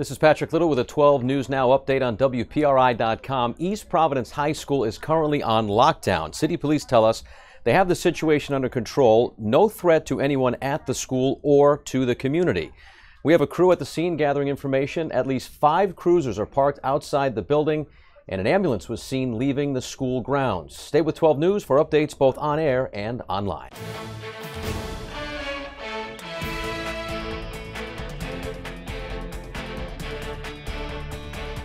This is Patrick Little with a 12 News Now update on WPRI.com. East Providence High School is currently on lockdown. City police tell us they have the situation under control. No threat to anyone at the school or to the community. We have a crew at the scene gathering information. At least five cruisers are parked outside the building, and an ambulance was seen leaving the school grounds. Stay with 12 News for updates both on air and online.